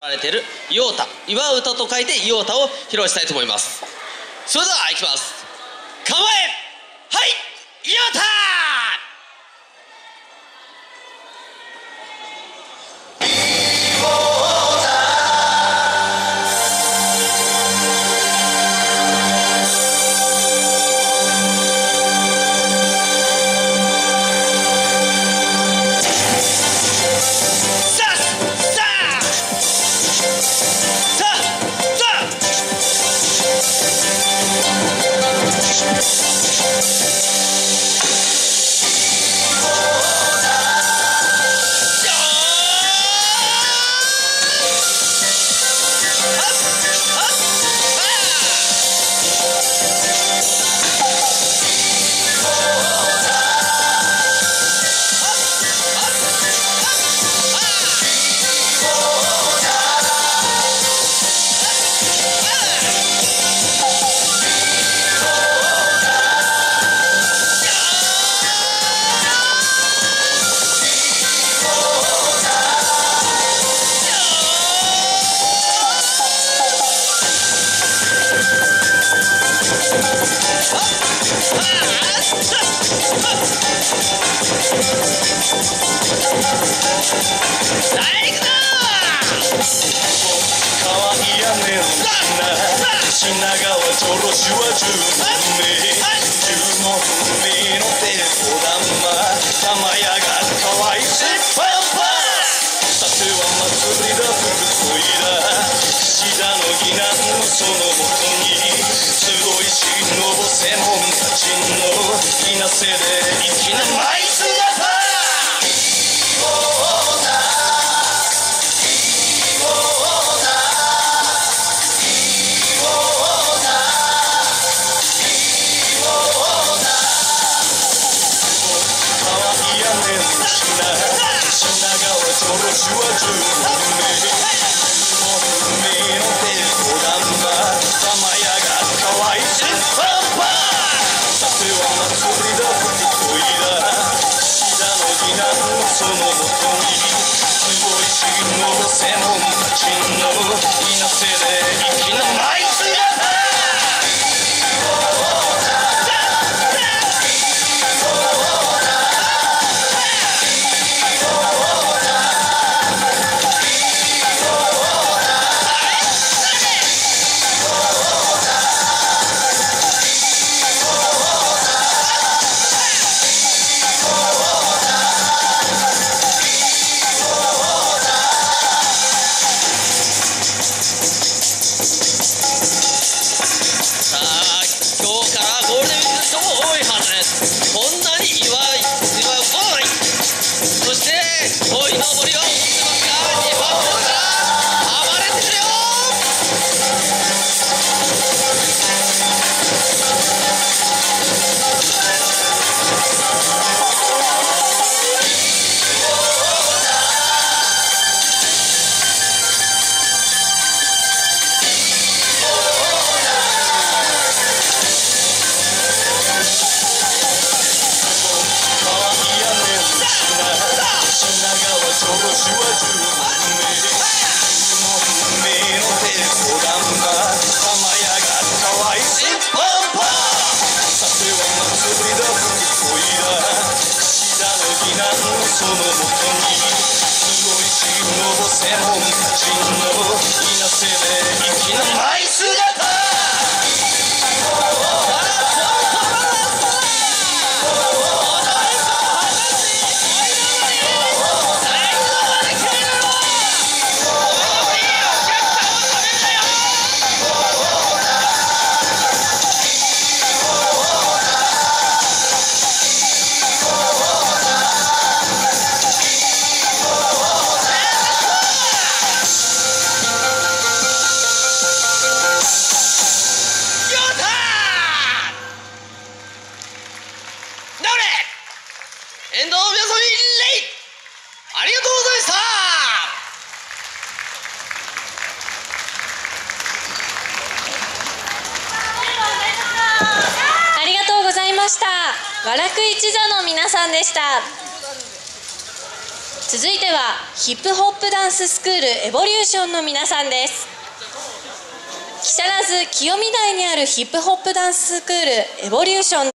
われている「ヨータ」「岩歌」と書いて「ヨータ」を披露したいと思います。それではいきます。構え。はい。ヨータ品品川ちょろしは十文目十文目の手こだま玉屋がかわいしパンパンさては祭りだふるそいだ岸田の義男のそのもとに集いしのぼせもんたちのいなせで粋な舞姿川屋根の品品川ちょろしは十文そのもとにすごい信号せもんたちのいなせで粋ないさあ今日からゴールデンウィークの人も多いはずです。そのもとにすごいしのぼせもんたちの遠藤みやさみレイありがとうございましたありがとうございました。和楽一座の皆さんでした。続いてはヒップホップダンススクールエボリューションの皆さんです木更津清見台にあるヒップホップダンススクールエボリューション